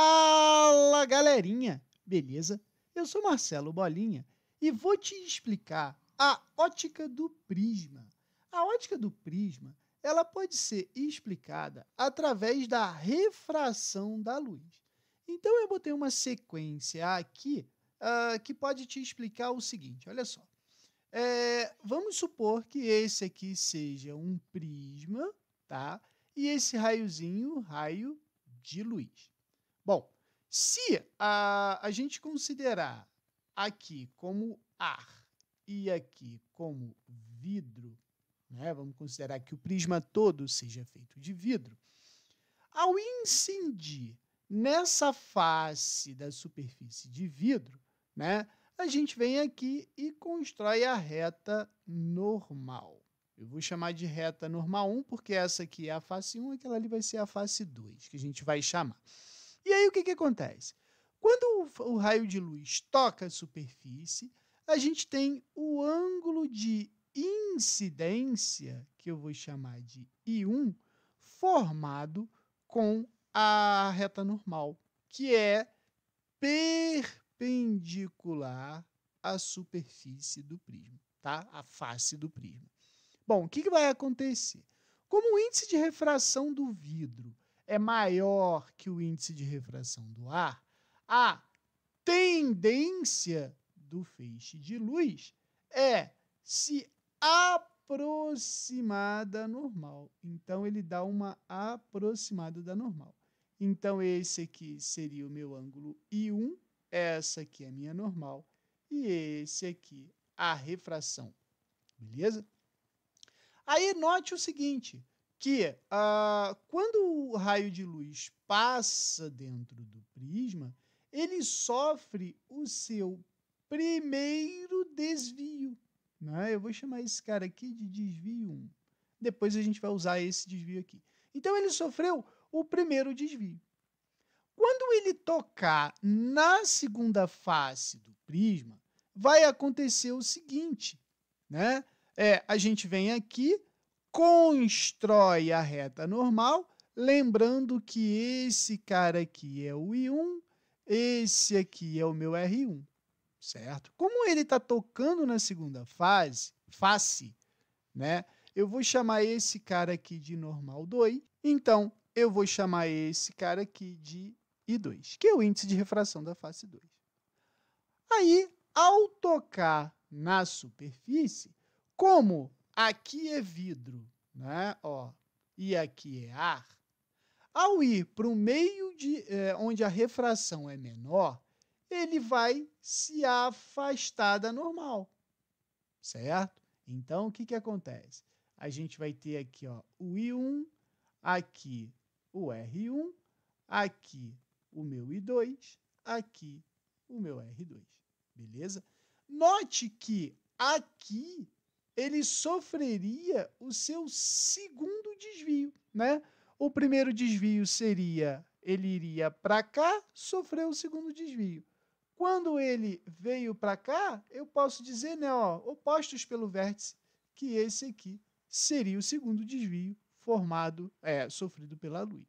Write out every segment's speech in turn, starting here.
Fala galerinha, beleza? Eu sou Marcelo Bolinha e vou te explicar a ótica do prisma. A ótica do prisma ela pode ser explicada através da refração da luz. Então eu botei uma sequência aqui uh, que pode te explicar o seguinte: olha só. É, vamos supor que esse aqui seja um prisma, tá? E esse raiozinho, raio de luz. Bom, se a, a gente considerar aqui como ar e aqui como vidro, né? vamos considerar que o prisma todo seja feito de vidro, ao incidir nessa face da superfície de vidro, né, a gente vem aqui e constrói a reta normal. Eu vou chamar de reta normal 1, porque essa aqui é a face 1, aquela ali vai ser a face 2, que a gente vai chamar. E aí o que, que acontece? Quando o, o raio de luz toca a superfície, a gente tem o ângulo de incidência, que eu vou chamar de I1, formado com a reta normal, que é perpendicular à superfície do prisma, tá? A face do prisma. Bom, o que, que vai acontecer? Como o índice de refração do vidro é maior que o índice de refração do ar, a tendência do feixe de luz é se aproximar da normal. Então, ele dá uma aproximada da normal. Então, esse aqui seria o meu ângulo I1, essa aqui é a minha normal, e esse aqui a refração. Beleza? Aí, note o seguinte, que uh, quando o raio de luz passa dentro do prisma, ele sofre o seu primeiro desvio. Né? Eu vou chamar esse cara aqui de desvio 1. Depois a gente vai usar esse desvio aqui. Então ele sofreu o primeiro desvio. Quando ele tocar na segunda face do prisma, vai acontecer o seguinte, né? É, a gente vem aqui, constrói a reta normal, lembrando que esse cara aqui é o I1, esse aqui é o meu R1, certo? Como ele está tocando na segunda fase, face, né? Eu vou chamar esse cara aqui de normal 2, então eu vou chamar esse cara aqui de I2, que é o índice de refração da face 2. Aí, ao tocar na superfície, como aqui é vidro, né? Ó, e aqui é ar. Ao ir para o meio de, é, onde a refração é menor, ele vai se afastar da normal, certo? Então, o que, que acontece? A gente vai ter aqui ó, o I1, aqui o R1, aqui o meu I2, aqui o meu R2, beleza? Note que aqui ele sofreria o seu segundo desvio, né? O primeiro desvio seria, ele iria para cá, sofreu o segundo desvio. Quando ele veio para cá, eu posso dizer, né, ó, opostos pelo vértice, que esse aqui seria o segundo desvio formado, é, sofrido pela luz.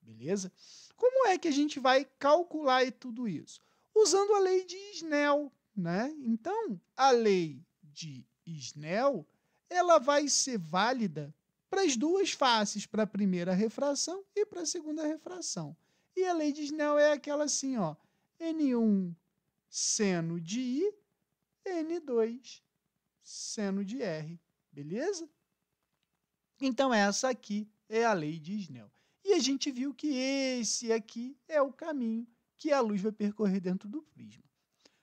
Beleza? Como é que a gente vai calcular tudo isso? Usando a lei de Snell, né? Então, a lei de Snell, ela vai ser válida para as duas faces, para a primeira refração e para a segunda refração. E a lei de Snell é aquela assim, ó, N1 seno de I, N2 seno de R, beleza? Então essa aqui é a lei de Snell. E a gente viu que esse aqui é o caminho que a luz vai percorrer dentro do prisma.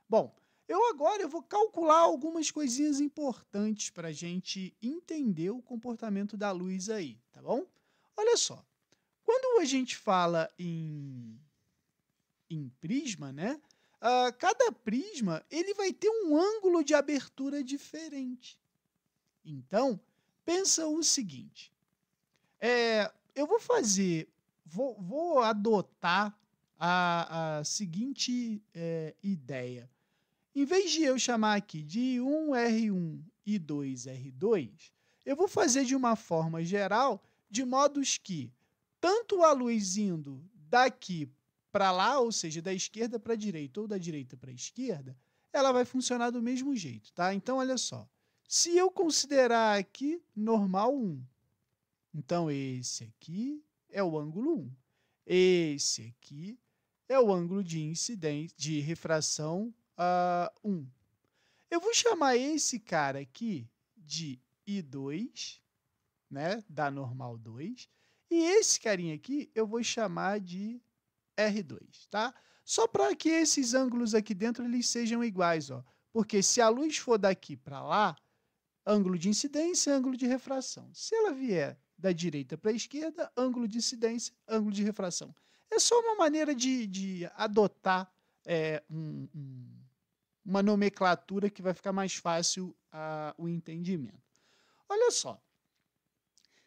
Bom, eu agora eu vou calcular algumas coisinhas importantes para a gente entender o comportamento da luz aí, tá bom? Olha só, quando a gente fala em, em prisma, né? Uh, cada prisma ele vai ter um ângulo de abertura diferente. Então, pensa o seguinte: é, eu vou fazer, vou, vou adotar a, a seguinte é, ideia. Em vez de eu chamar aqui de 1R1 e 2R2, eu vou fazer de uma forma geral, de modos que tanto a luz indo daqui para lá, ou seja, da esquerda para a direita ou da direita para a esquerda, ela vai funcionar do mesmo jeito, tá? Então, olha só. Se eu considerar aqui normal 1, então esse aqui é o ângulo 1. Esse aqui é o ângulo de incidência, de refração uh, 1. Eu vou chamar esse cara aqui de I2, né, da normal 2, e esse carinha aqui eu vou chamar de R2, tá? Só para que esses ângulos aqui dentro eles sejam iguais, ó. Porque se a luz for daqui para lá, ângulo de incidência, ângulo de refração. Se ela vier da direita para a esquerda, ângulo de incidência, ângulo de refração. É só uma maneira de, de adotar é, um, um, uma nomenclatura que vai ficar mais fácil uh, o entendimento. Olha só.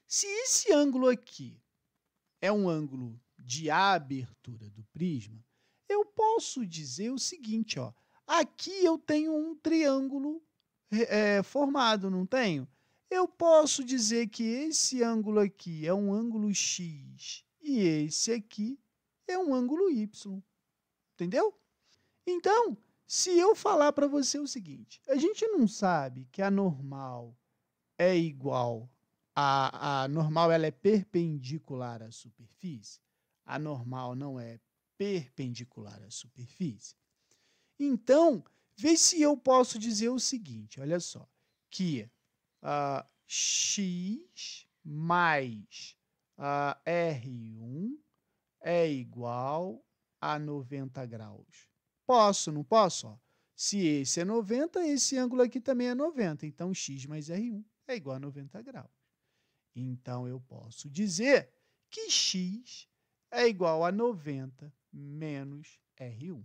Se esse ângulo aqui é um ângulo de abertura do prisma, eu posso dizer o seguinte, ó. Aqui eu tenho um triângulo é, formado, não tenho? Eu posso dizer que esse ângulo aqui é um ângulo x e esse aqui é um ângulo y. Entendeu? Então, se eu falar para você o seguinte, a gente não sabe que a normal é igual a, a normal ela é perpendicular à superfície, a normal não é perpendicular à superfície. Então, vê se eu posso dizer o seguinte, olha só, que uh, x mais uh, R1 é igual a 90 graus. Posso, não posso? Ó. Se esse é 90, esse ângulo aqui também é 90. Então, x mais R1 é igual a 90 graus. Então, eu posso dizer que x é igual a 90 menos R1.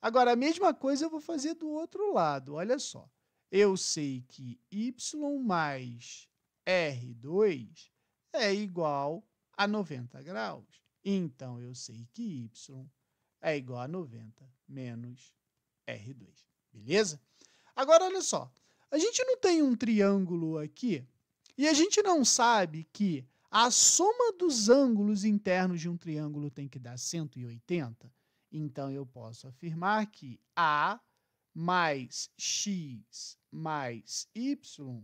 Agora, a mesma coisa eu vou fazer do outro lado. Olha só. Eu sei que y mais R2 é igual a 90 graus. Então, eu sei que y é igual a 90 menos R2. Beleza? Agora, olha só. A gente não tem um triângulo aqui e a gente não sabe que a soma dos ângulos internos de um triângulo tem que dar 180. Então, eu posso afirmar que A mais X mais Y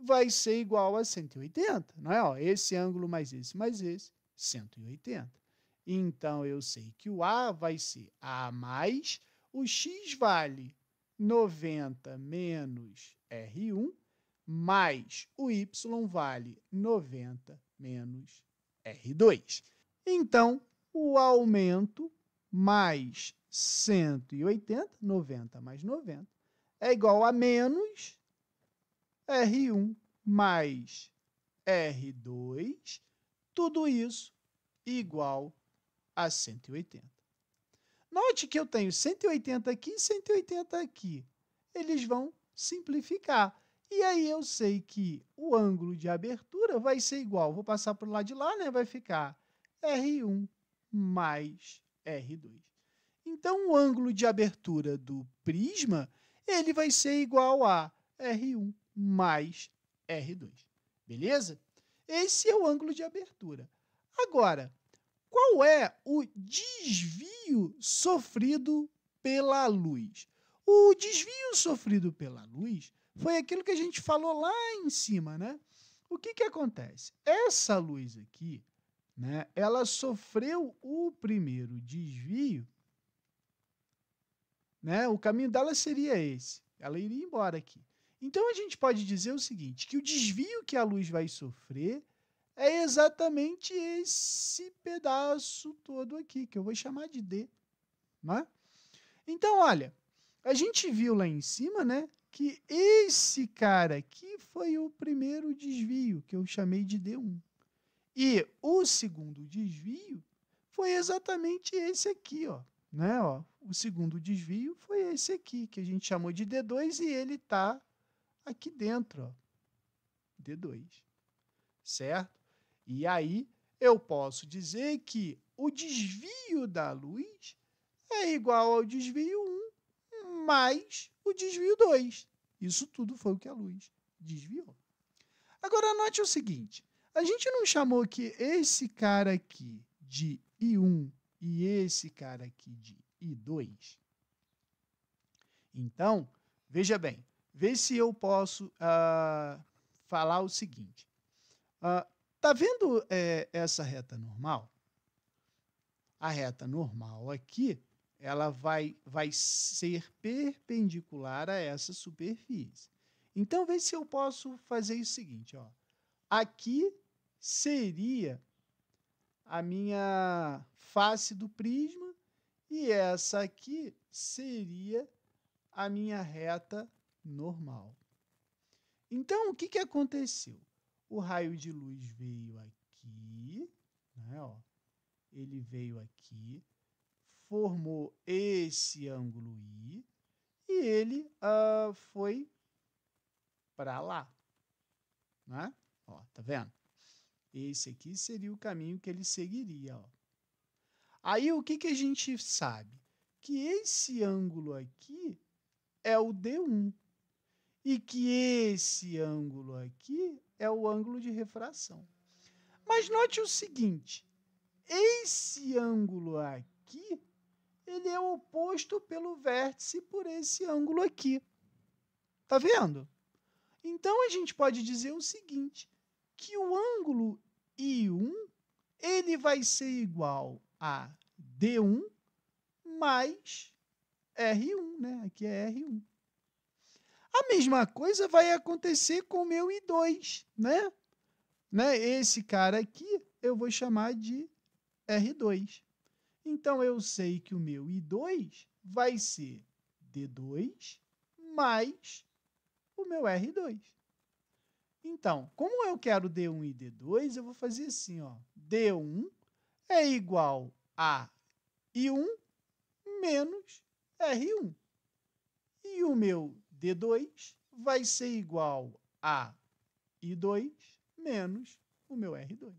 vai ser igual a 180, não é? Esse ângulo mais esse mais esse, 180. Então, eu sei que o A vai ser A mais, o X vale 90 menos R1, mais o Y vale 90 menos R2. Então, o aumento mais 180, 90 mais 90, é igual a menos R1 mais R2, tudo isso igual a 180. Note que eu tenho 180 aqui e 180 aqui. Eles vão simplificar. E aí eu sei que o ângulo de abertura vai ser igual. Vou passar para o lado de lá, né? Vai ficar R1 mais R2. Então, o ângulo de abertura do prisma ele vai ser igual a R1 mais R2. Beleza? Esse é o ângulo de abertura. Agora, qual é o desvio sofrido pela luz? O desvio sofrido pela luz foi aquilo que a gente falou lá em cima, né? O que, que acontece? Essa luz aqui, né, ela sofreu o primeiro desvio, né? O caminho dela seria esse. Ela iria embora aqui. Então a gente pode dizer o seguinte, que o desvio que a luz vai sofrer é exatamente esse pedaço todo aqui, que eu vou chamar de D. Né? Então, olha, a gente viu lá em cima, né, que esse cara aqui foi o primeiro desvio, que eu chamei de D1. E o segundo desvio foi exatamente esse aqui, ó. Né, ó. O segundo desvio foi esse aqui, que a gente chamou de D2 e ele está aqui dentro, ó. D2. Certo? E aí eu posso dizer que o desvio da luz é igual ao desvio 1 mais o desvio 2. Isso tudo foi o que a luz desviou. Agora, note o seguinte. A gente não chamou que esse cara aqui de I1 e esse cara aqui de I2. Então, veja bem, vê se eu posso uh, falar o seguinte. Uh, tá vendo é, essa reta normal? A reta normal aqui, ela vai, vai ser perpendicular a essa superfície. Então, vê se eu posso fazer o seguinte. Ó. Aqui seria a minha face do prisma e essa aqui seria a minha reta normal. Então, o que, que aconteceu? O raio de luz veio aqui, né, ó, ele veio aqui, formou esse ângulo I e ele uh, foi para lá. Né? Ó, tá vendo? Esse aqui seria o caminho que ele seguiria. Ó. Aí o que, que a gente sabe? Que esse ângulo aqui é o D1 e que esse ângulo aqui é o ângulo de refração. Mas note o seguinte, esse ângulo aqui, ele é oposto pelo vértice por esse ângulo aqui. Tá vendo? Então, a gente pode dizer o seguinte, que o ângulo I1 ele vai ser igual a D1 mais R1, né? Aqui é R1. A mesma coisa vai acontecer com o meu I2, né? né? Esse cara aqui eu vou chamar de R2. Então, eu sei que o meu I2 vai ser D2 mais o meu R2. Então, como eu quero D1 e D2, eu vou fazer assim, ó. D1 é igual a I1 menos R1. E o meu D2 vai ser igual a I2 menos o meu R2.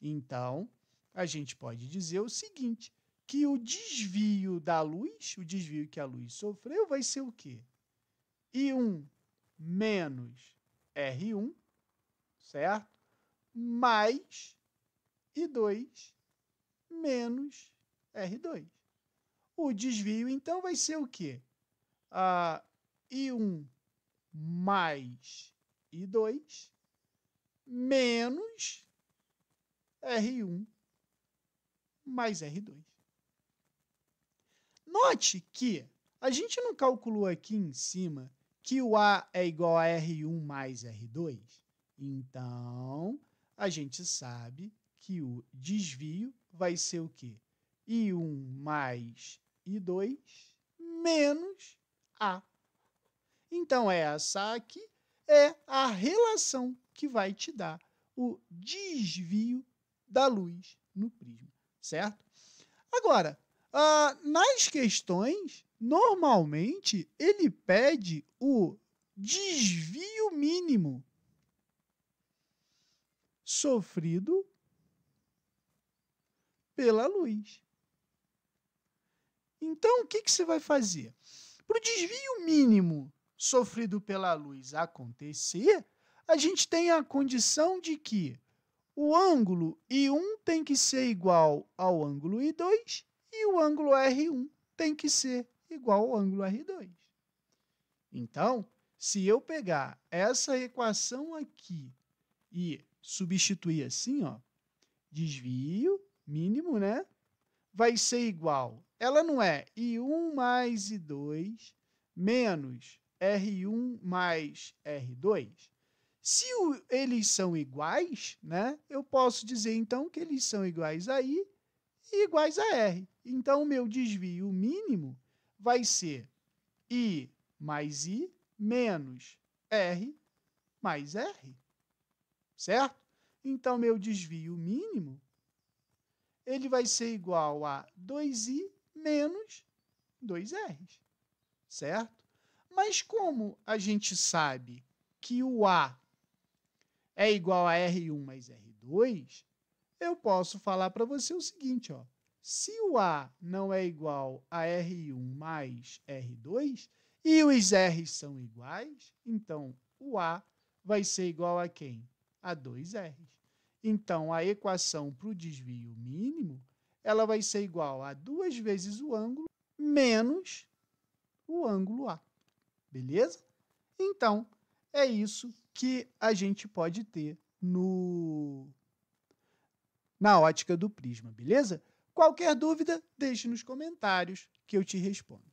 Então, a gente pode dizer o seguinte, que o desvio da luz, o desvio que a luz sofreu, vai ser o quê? I1 menos R1, certo? Mais I2 menos R2. O desvio, então, vai ser o quê? Ah, I1 mais I2 menos R1 mais R2. Note que a gente não calculou aqui em cima que o A é igual a R1 mais R2? Então, a gente sabe que o desvio vai ser o quê? I1 mais I2 menos A. Então, essa aqui é a relação que vai te dar o desvio da luz no prisma, certo? Agora, uh, nas questões, normalmente ele pede o desvio mínimo sofrido pela luz. Então, o que, que você vai fazer? Para o desvio mínimo sofrido pela luz acontecer, a gente tem a condição de que o ângulo I1 tem que ser igual ao ângulo I2 e o ângulo R1 tem que ser igual ao ângulo R2. Então, se eu pegar essa equação aqui e substituir assim, ó, desvio mínimo, né? Vai ser igual. Ela não é I1 mais I2 menos R1 mais R2. Se o, eles são iguais, né? Eu posso dizer então que eles são iguais a I e iguais a R. Então, o meu desvio mínimo vai ser I mais I menos R mais R. Certo? Então, meu desvio mínimo ele vai ser igual a 2i menos 2r. Certo? Mas como a gente sabe que o A é igual a R1 mais R2, eu posso falar para você o seguinte, ó. Se o A não é igual a R1 mais R2 e os R's são iguais, então o A vai ser igual a quem? A 2R's. Então, a equação para o desvio mínimo ela vai ser igual a duas vezes o ângulo menos o ângulo A. Beleza? Então, é isso que a gente pode ter no na ótica do prisma, beleza? Qualquer dúvida, deixe nos comentários que eu te respondo.